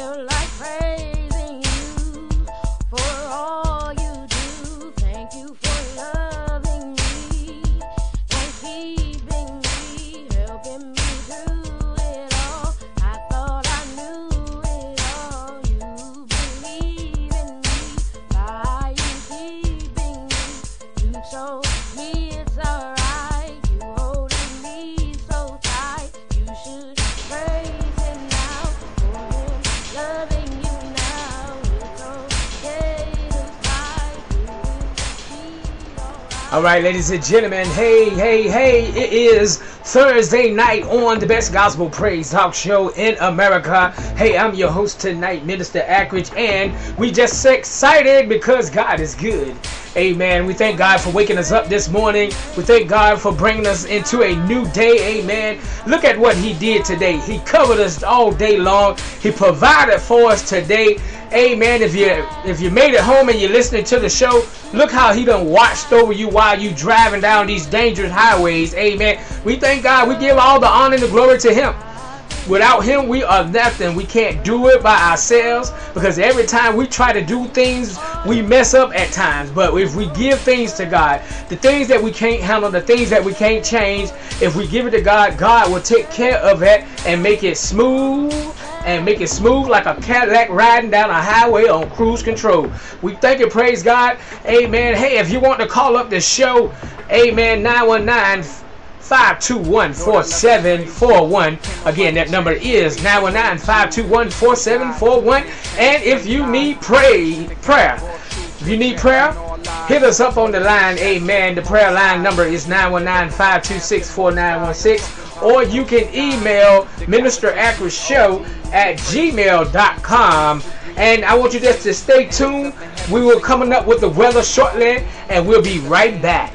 feel like praising All right, ladies and gentlemen, hey, hey, hey, it is Thursday night on the Best Gospel Praise Talk Show in America. Hey, I'm your host tonight, Minister Akridge, and we just excited because God is good. Amen. We thank God for waking us up this morning. We thank God for bringing us into a new day. Amen. Look at what He did today. He covered us all day long. He provided for us today. Amen. If you if you made it home and you're listening to the show, look how He done watched over you while you driving down these dangerous highways. Amen. We thank God. We give all the honor and the glory to Him. Without him, we are nothing. We can't do it by ourselves because every time we try to do things, we mess up at times. But if we give things to God, the things that we can't handle, the things that we can't change, if we give it to God, God will take care of it and make it smooth and make it smooth like a Cadillac riding down a highway on cruise control. We thank and praise God. Amen. Hey, if you want to call up the show, amen, 919 521 4741. Again, that number is 919 521 4741. And if you need pray, prayer, if you need prayer, hit us up on the line. Amen. The prayer line number is 919 526 4916. Or you can email Minister Akridge Show at gmail.com. And I want you just to stay tuned. We will coming up with the weather shortly, and we'll be right back.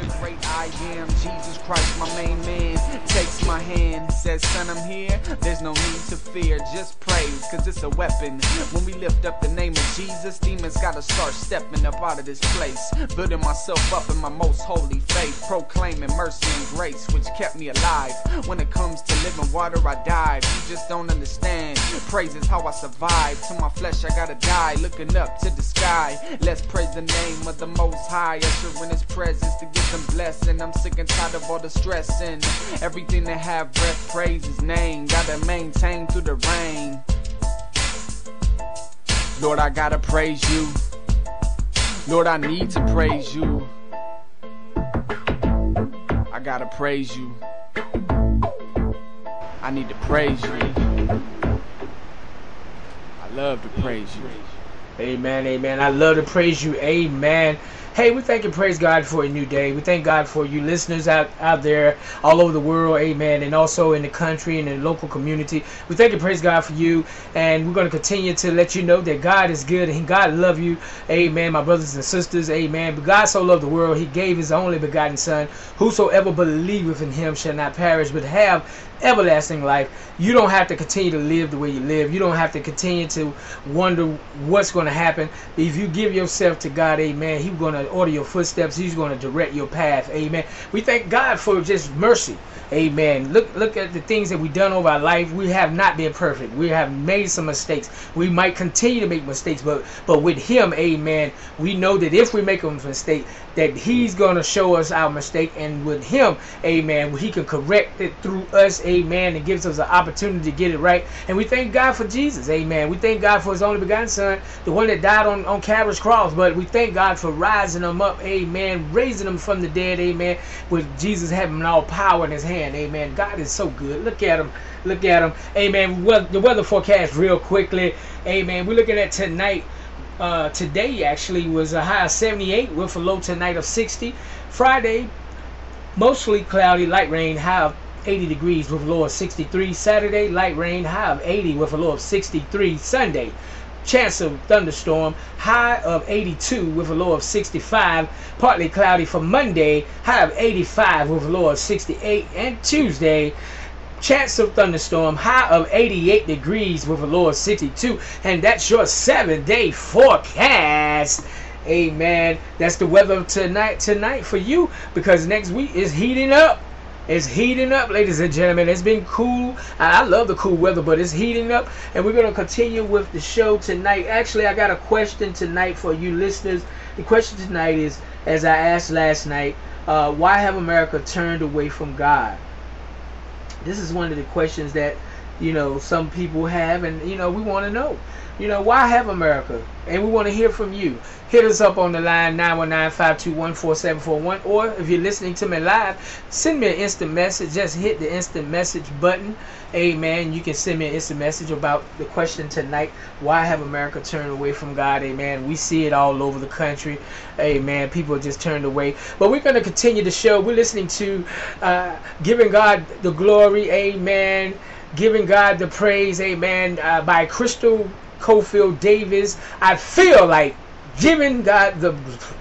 Says, Son, I'm here. There's no need to fear, just praise, cause it's a weapon. When we lift up the name of Jesus, demons gotta start stepping up out of this place. Building myself up in my most holy faith, proclaiming mercy and grace, which kept me alive. When it comes to living water, I died. You just don't understand. Praise is how I survive. To my flesh, I gotta die, looking up to the sky. Let's praise the name of the Most High, usher in His presence to get some blessing. I'm sick and tired of all the stressing. Everything that have breath, praise His name. Gotta maintain through the rain. Lord, I gotta praise you. Lord, I need to praise you. I gotta praise you. I need to praise you. I love to praise you. Amen, amen. I love to praise you. Amen. Hey, we thank and praise God for a new day. We thank God for you listeners out, out there all over the world. Amen. And also in the country and the local community. We thank and praise God for you. And we're going to continue to let you know that God is good and God love you. Amen, my brothers and sisters. Amen. But God so loved the world, he gave his only begotten son. Whosoever believeth in him shall not perish, but have everlasting life. You don't have to continue to live the way you live. You don't have to continue to wonder what's going to happen. If you give yourself to God, amen, He's going to order your footsteps. He's going to direct your path. Amen. We thank God for just mercy. Amen. Look look at the things that we've done over our life. We have not been perfect. We have made some mistakes. We might continue to make mistakes, but but with him, amen, we know that if we make a mistake, that he's going to show us our mistake and with him, amen, he can correct it through us, amen, and gives us an opportunity to get it right. And we thank God for Jesus, amen. We thank God for his only begotten son, the one that died on, on Calvary's cross, but we thank God for rising him up, amen, raising him from the dead, amen, with Jesus having all power in his hand, amen. God is so good. Look at him. Look at him. Amen. Well, the weather forecast real quickly. Amen. We're looking at tonight. Uh, today actually was a high of 78 with a low tonight of 60. Friday, mostly cloudy, light rain, high of 80 degrees with a low of 63. Saturday, light rain, high of 80 with a low of 63. Sunday, chance of thunderstorm, high of 82 with a low of 65. Partly cloudy for Monday, high of 85 with a low of 68. And Tuesday, chance of thunderstorm, high of 88 degrees with a low of 62. And that's your seven day forecast. Amen. That's the weather tonight tonight for you because next week is heating up. It's heating up, ladies and gentlemen. It's been cool. I I love the cool weather, but it's heating up. And we're going to continue with the show tonight. Actually, I got a question tonight for you listeners. The question tonight is, as I asked last night, uh, why have America turned away from God? This is one of the questions that, you know, some people have, and, you know, we want to know. You know, why have America? And we want to hear from you. Hit us up on the line 919-521-4741 or if you're listening to me live, send me an instant message. Just hit the instant message button. Amen. You can send me an instant message about the question tonight. Why have America turned away from God? Amen. We see it all over the country. Amen. People are just turned away. But we're going to continue the show. We're listening to uh, Giving God the Glory. Amen. Giving God the Praise. Amen. Uh, by Crystal Cofield Davis. I feel like giving God the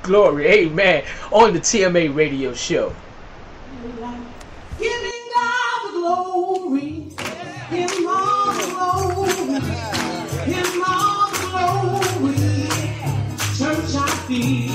glory. Amen. On the TMA radio show. Church,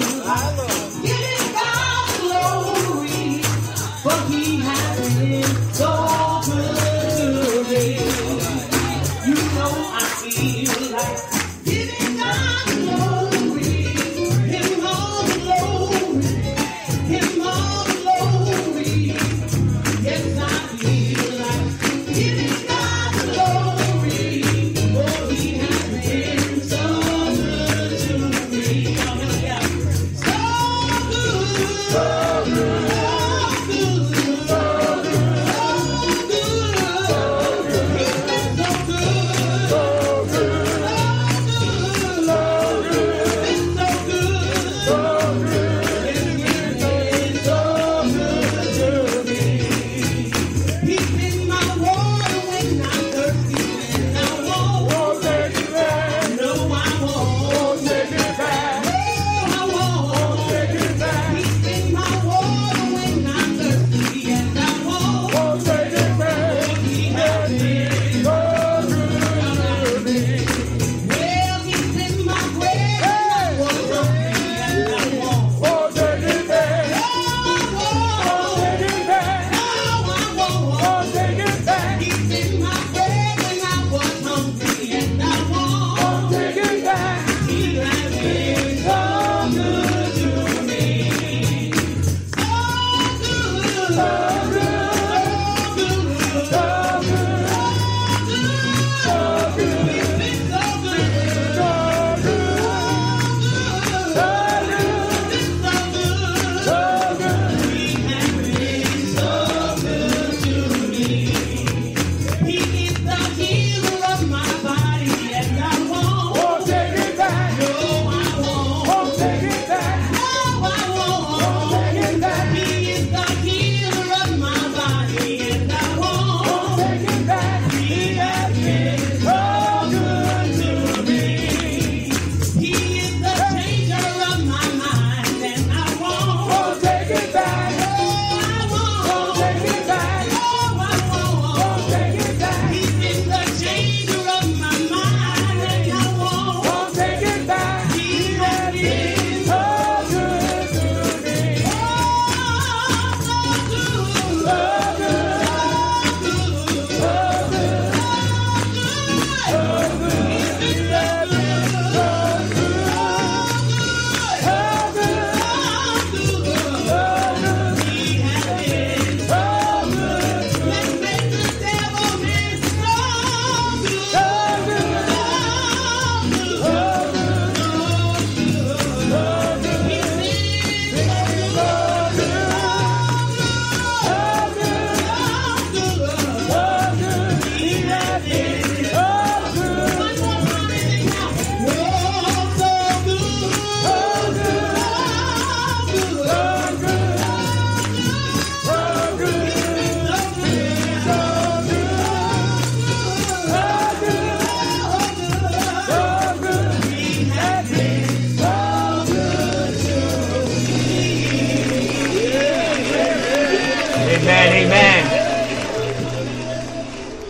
Amen.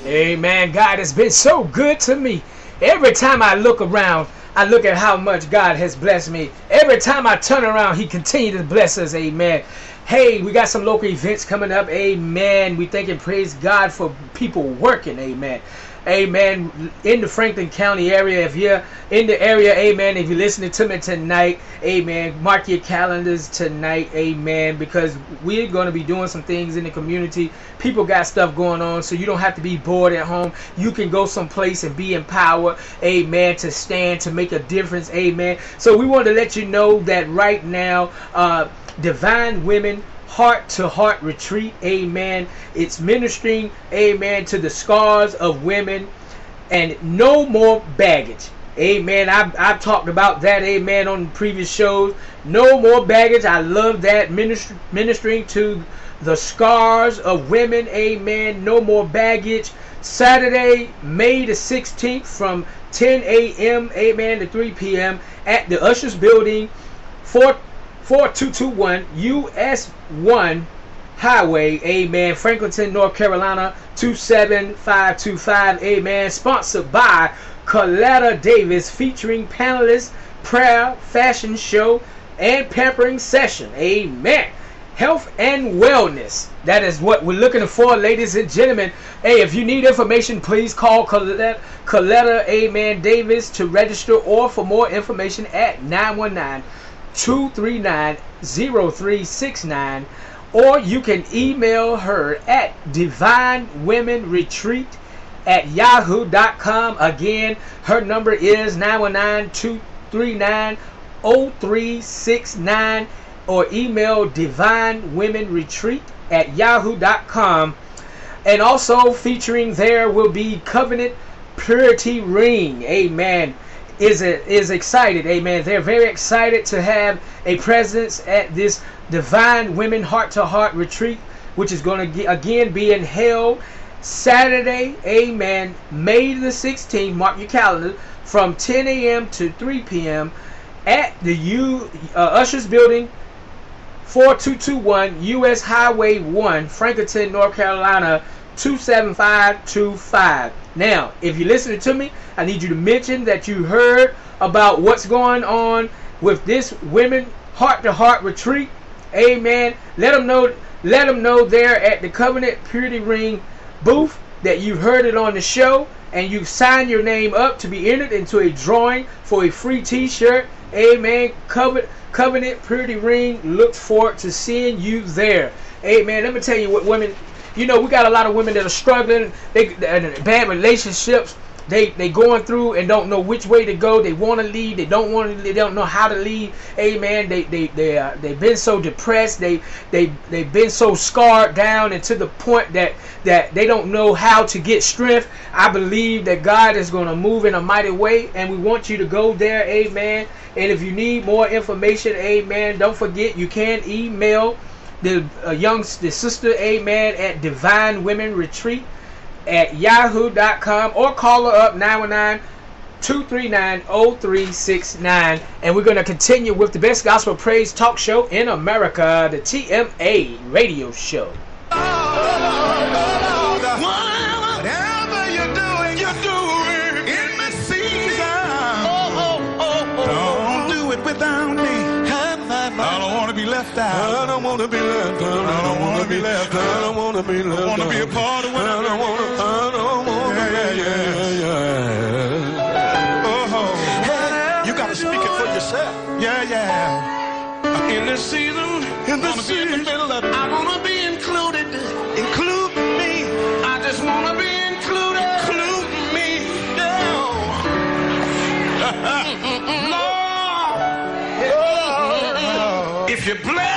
Amen. God has been so good to me. Every time I look around, I look at how much God has blessed me. Every time I turn around, He continues to bless us. Amen. Hey, we got some local events coming up. Amen. We thank and praise God for people working. Amen. Amen. In the Franklin County area, if you're in the area, amen. If you're listening to me tonight, amen. Mark your calendars tonight, amen. Because we're going to be doing some things in the community. People got stuff going on, so you don't have to be bored at home. You can go someplace and be empowered, amen, to stand, to make a difference, amen. So we want to let you know that right now, uh, Divine Women heart to heart retreat. Amen. It's ministering, amen, to the scars of women and no more baggage. Amen. I've, I've talked about that, amen, on previous shows. No more baggage. I love that. Minister, ministering to the scars of women, amen. No more baggage. Saturday, May the 16th from 10 a.m., amen, to 3 p.m. at the Ushers Building, 4 4221 US 1 Highway, amen. Franklinton, North Carolina 27525, amen. Sponsored by Coletta Davis, featuring panelists, prayer, fashion show, and pampering session, amen. Health and wellness. That is what we're looking for, ladies and gentlemen. Hey, if you need information, please call Coletta, Coletta Amen Davis to register or for more information at 919 239 0369 or you can email her at divine women retreat at yahoo.com again her number is 919-239-0369 or email divine women retreat at yahoo.com and also featuring there will be covenant purity ring. Amen is is excited. Amen. They're very excited to have a presence at this Divine Women Heart to Heart retreat, which is going to again be in hell Saturday. Amen. May the 16th. Mark your calendar from 10 a.m. to 3 p.m. at the U uh, Ushers Building. 4221 US Highway 1, Franklinton, North Carolina 27525. Now, if you're listening to me, I need you to mention that you heard about what's going on with this women heart to heart retreat. Amen. Let them know let them know there at the Covenant Purity Ring booth that you've heard it on the show and you sign your name up to be entered into a drawing for a free t-shirt. Amen. Covenant Covenant Purity Ring looks forward to seeing you there. Amen. Let me tell you what women you know, we got a lot of women that are struggling, they bad relationships. They they going through and don't know which way to go. They want to leave. They don't want to. They don't know how to leave. Amen. They they they uh, they've been so depressed. They they they've been so scarred down and to the point that that they don't know how to get strength. I believe that God is going to move in a mighty way, and we want you to go there. Amen. And if you need more information, Amen. Don't forget you can email the uh, young the sister amen at divine women retreat at yahoo.com or call her up 919 239-0369 and we're going to continue with the best gospel praise talk show in america the tma radio show. Whatever left out. I don't want to be left out. I don't want to be left out. I don't want to be left out. I want to be a part of what I don't want to. I don't want to. Yeah, yeah, yeah. Oh, you got to speak it for yourself. Yeah, yeah. In this season, in this season, in the middle of it, I want to be Lord, if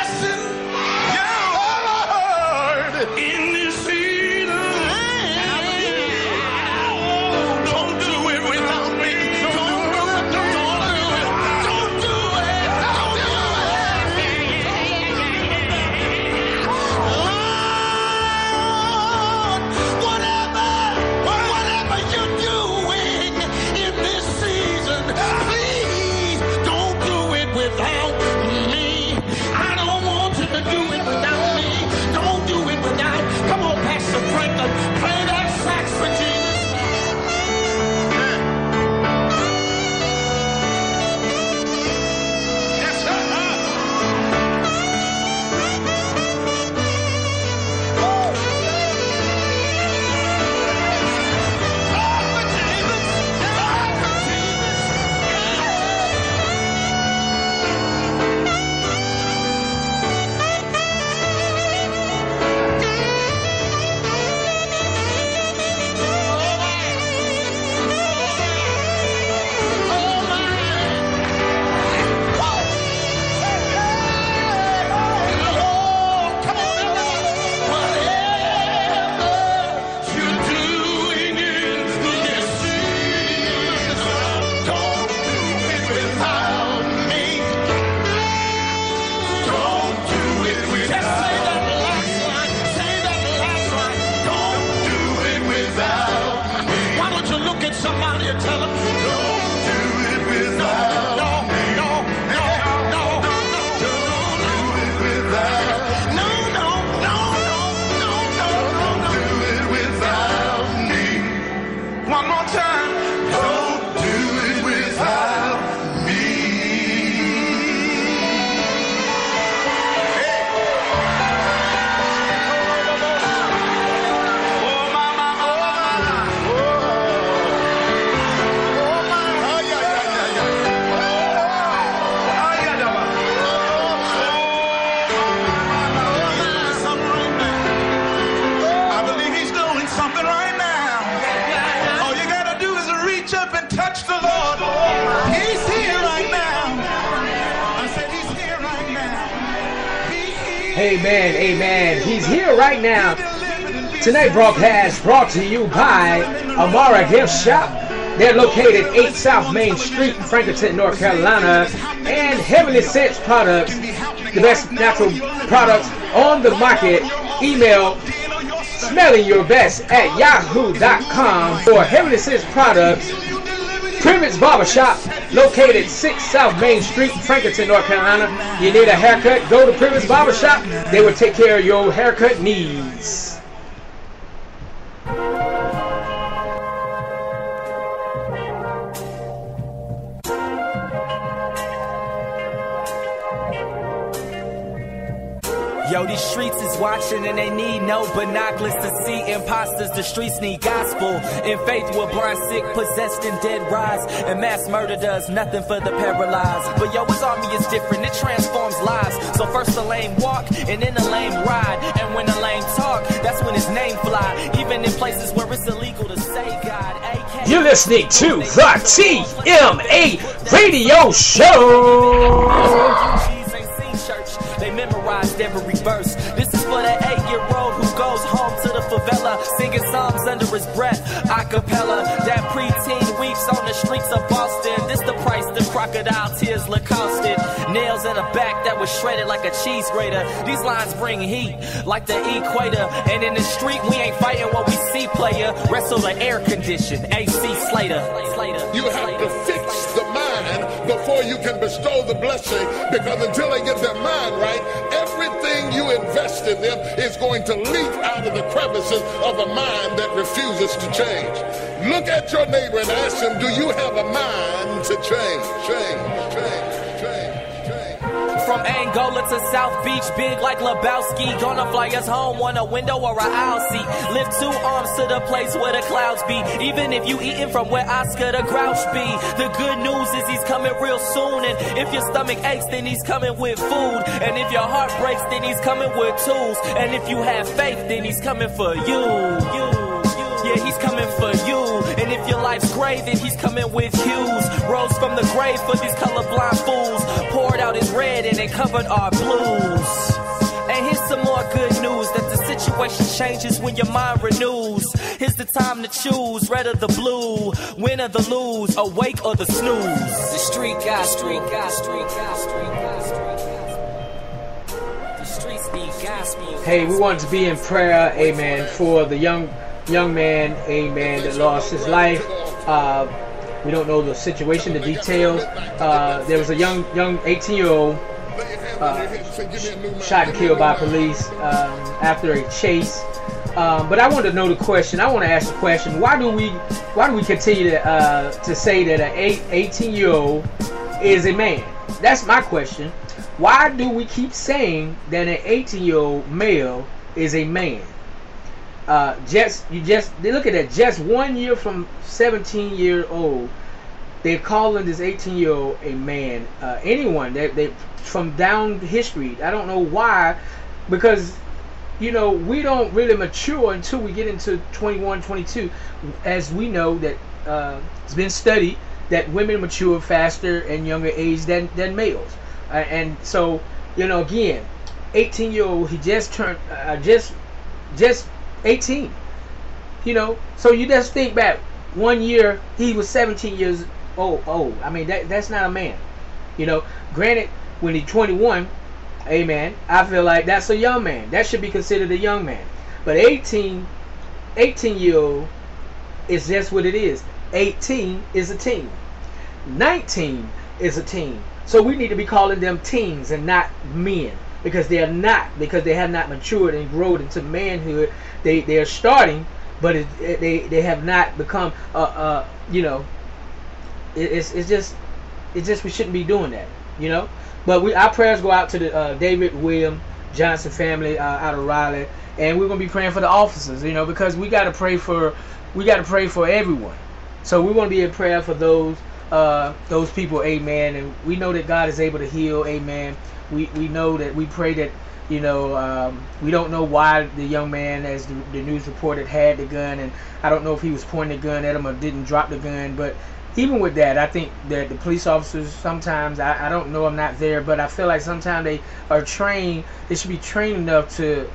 Amen, amen. He's here right now. Tonight broadcast brought to you by Amara Gift Shop. They're located 8 South Main Street, Franklinton, North Carolina. And Heavenly Scents Products, the best natural products on the market. Email smelling your best at yahoo.com for Heavenly Scents Products. Private's Barbershop, located 6 South Main Street, Franklinton, North Carolina. You need a haircut? Go to Private's Barbershop. They will take care of your haircut needs. Yo, these streets is watching and they need no binoculars to see imposters. The streets need gospel and faith will blind sick, possessed and dead rise. And mass murder does nothing for the paralyzed. But yo, his army is different, it transforms lives. So first the lame walk and then the lame ride. And when the lame talk, that's when his name fly. Even in places where it's illegal to say God. You're listening to the TMA Radio Show. His breath, a cappella. That preteen weeps on the streets of Boston. This the price the crocodile tears look. Nails in a back that was shredded like a cheese grater. These lines bring heat like the equator. And in the street, we ain't fighting what we see, player. Wrestle the air condition, AC Slater. You have to fix before you can bestow the blessing because until they get their mind right, everything you invest in them is going to leak out of the crevices of a mind that refuses to change. Look at your neighbor and ask him, do you have a mind to change? Change, Angola to South Beach, big like Lebowski. Gonna fly us home on a window or a aisle seat. Lift two arms to the place where the clouds be. Even if you eating from where Oscar the Grouch be. The good news is he's coming real soon. And if your stomach aches, then he's coming with food. And if your heart breaks, then he's coming with tools. And if you have faith, then he's coming for you. You. Yeah, he's coming for you. And if your life's gray, then he's coming with hues. Rose from the grave for these colorblind fools. Poured out his red and it covered our blues. And here's some more good news that the situation changes when your mind renews. Here's the time to choose red or the blue, win or the lose, awake or the snooze. The street guy, street guy, street guy, street guy, street guy. The streets need gospel. Hey, we want to be in prayer, amen, for the young young man, a man that lost his life. Uh, we don't know the situation, the details. Uh, there was a young young 18 year old uh, shot and killed by police um, after a chase. Um, but I want to know the question. I want to ask the question: Why do we, why do we continue to uh, to say that an eight, 18 year old is a man? That's my question. Why do we keep saying that an 18 year old male is a man? Uh, just you just they look at that. Just one year from 17 year old, they're calling this 18 year old a man. Uh, anyone that they from down history. I don't know why, because you know we don't really mature until we get into 21, 22. As we know that uh, it's been studied that women mature faster and younger age than than males, uh, and so you know again, 18 year old he just turned uh, just just 18. You know, so you just think back one year he was 17 years old. Old. I mean that that's not a man. You know, granted when he's 21, amen. I feel like that's a young man. That should be considered a young man. But 18, 18 year old is just what it is. 18 is a teen. 19 is a teen. So we need to be calling them teens and not men because they are not because they have not matured and grown into manhood. They they are starting, but it, it- they they have not become uh uh you know. It, it's it's just it's just we shouldn't be doing that, you know. But we our prayers go out to the uh, David William Johnson family uh, out of Raleigh, and we're gonna be praying for the officers, you know, because we got to pray for we got to pray for everyone. So we want to be in prayer for those uh, those people, amen. And we know that God is able to heal, amen. We we know that we pray that you know um, we don't know why the young man, as the, the news reported, had the gun, and I don't know if he was pointing the gun at him or didn't drop the gun, but even with that, I think that the police officers sometimes I, I don't know I'm not there, but I feel like sometimes they are trained. They should be trained enough to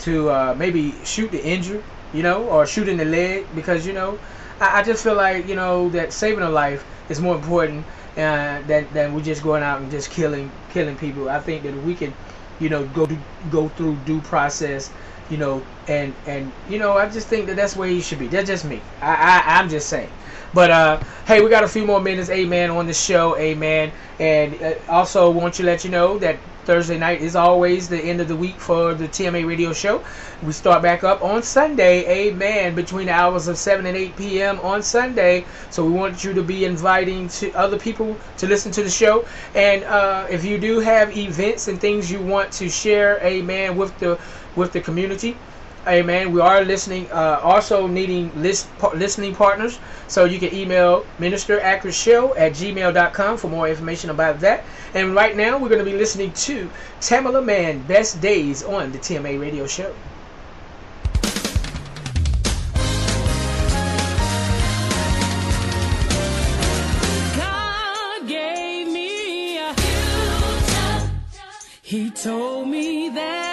to uh, maybe shoot the injured, you know, or shoot in the leg because you know I, I just feel like you know that saving a life is more important uh, than than we just going out and just killing killing people. I think that we can, you know, go do, go through due process, you know, and and you know I just think that that's where you should be. That's just me. I, I I'm just saying. But uh, hey, we got a few more minutes, amen, on the show, amen. And uh, also want to let you know that Thursday night is always the end of the week for the TMA radio show. We start back up on Sunday, amen, between the hours of 7 and 8 p.m. on Sunday. So we want you to be inviting to other people to listen to the show. And uh, if you do have events and things you want to share, amen, with the with the community, Amen. We are listening, uh, also needing list, pa- listening partners. So you can email ministeraccurate at gmail.com for more information about that. And right now, we're going to be listening to Tamela Mann Best Days on the TMA Radio Show. God gave me a future. He told me that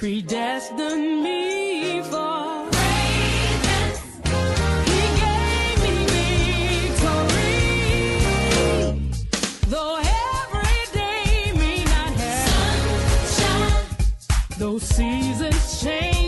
predestined me for greatness. He gave me victory, though every day may not have sunshine. Those seasons change,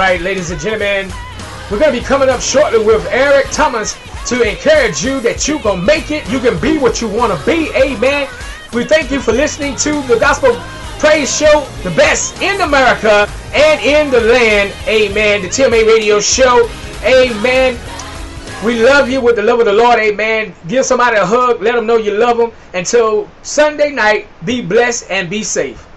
right, ladies and gentlemen, we're gonna be coming up shortly with Eric Thomas to encourage you that you can make it. You can be what you want to be. Amen. We thank you for listening to the Gospel Praise Show, the best in America and in the land. Amen. The TMA Radio Show. Amen. We love you with the love of the Lord. Amen. Give somebody a hug. Let them know you love them. Until Sunday night, be blessed and be safe.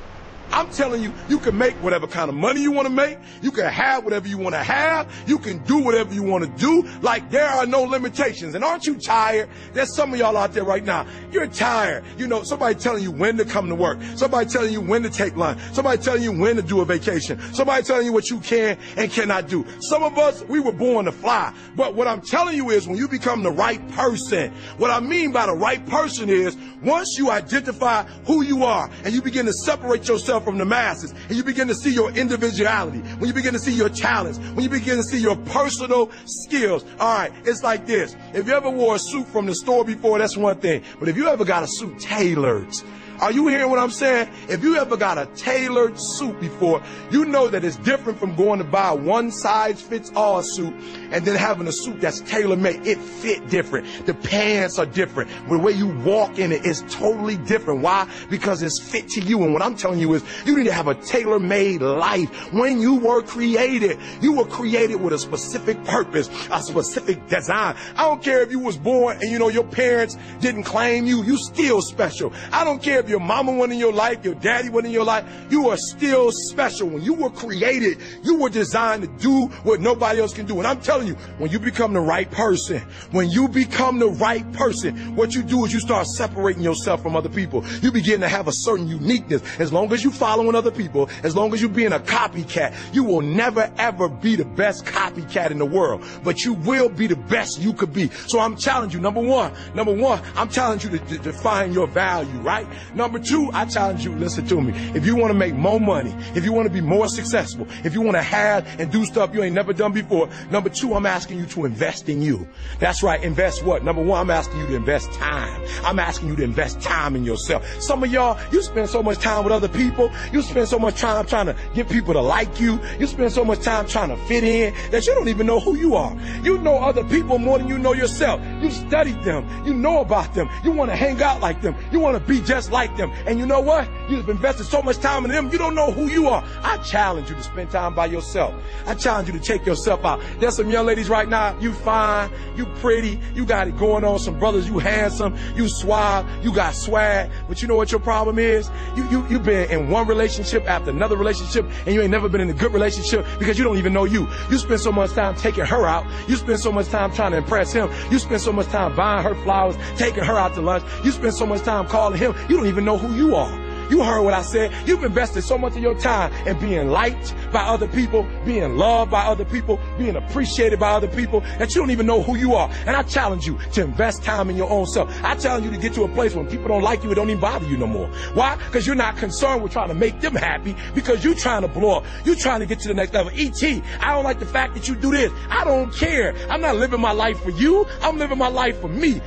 I'm telling you, you can make whatever kind of money you want to make. You can have whatever you want to have. You can do whatever you want to do. Like there are no limitations. And aren't you tired? There's some of y'all out there right now. You're tired. You know, somebody telling you when to come to work. Somebody telling you when to take lunch. Somebody telling you when to do a vacation. Somebody telling you what you can and cannot do. Some of us, we were born to fly. But what I'm telling you is when you become the right person, what I mean by the right person is once you identify who you are and you begin to separate yourself from the masses and you begin to see your individuality, when you begin to see your talents, when you begin to see your personal skills. All right, it's like this. If you ever wore a suit from the store before, that's one thing. But if you ever got a suit tailored, are you hearing what I'm saying? If you ever got a tailored suit before, you know that it's different from going to buy one size fits all suit and then having a suit that's tailor made. It fit different. The pants are different. The way you walk in it is totally different. Why? Because it's fit to you. And what I'm telling you is you need to have a tailor made life. When you were created, you were created with a specific purpose, a specific design. I don't care if you was born and you know your parents didn't claim you, you still special. I don't care if your mama went in your life, your daddy went in your life, you are still special. When you were created, you were designed to do what nobody else can do. And I'm telling you, when you become the right person, when you become the right person, what you do is you start separating yourself from other people. You begin to have a certain uniqueness. As long as you're following other people, as long as you're being a copycat, you will never ever be the best copycat in the world, but you will be the best you could be. So I'm challenging you. Number one, number one, I'm challenging you to, to define your value, right? Number two, I challenge you, listen to me. If you want to make more money, if you want to be more successful, if you want to have and do stuff you ain't never done before, number two, I'm asking you to invest in you. That's right. Invest what? Number one, I'm asking you to invest time. I'm asking you to invest time in yourself. Some of y'all, you spend so much time with other people. You spend so much time trying to get people to like you. You spend so much time trying to fit in that you don't even know who you are. You know other people more than you know yourself. You studied them. You know about them. You want to hang out like them. You want to be just like them. And you know what? You've invested so much time in them. You don't know who you are. I challenge you to spend time by yourself. I challenge you to take yourself out. There's some young ladies right now. You fine. You pretty. You got it going on. Some brothers, you handsome. You suave. You got swag. But you know what your problem is? You, you, you've been in one relationship after another relationship and you ain't never been in a good relationship because you don't even know you. You spend so much time taking her out. You spend so much time trying to impress him. You spend much time buying her flowers, taking her out to lunch. You spend so much time calling him. You don't even know who you are. You heard what I said. You've invested so much of your time in being liked by other people, being loved by other people, being appreciated by other people that you don't even know who you are. And I challenge you to invest time in your own self. I challenge you to get to a place when people don't like you, it don't even bother you no more. Why? Because you're not concerned with trying to make them happy because you're trying to blow up. You're trying to get to the next level. E.T., I don't like the fact that you do this. I don't care. I'm not living my life for you. I'm living my life for me.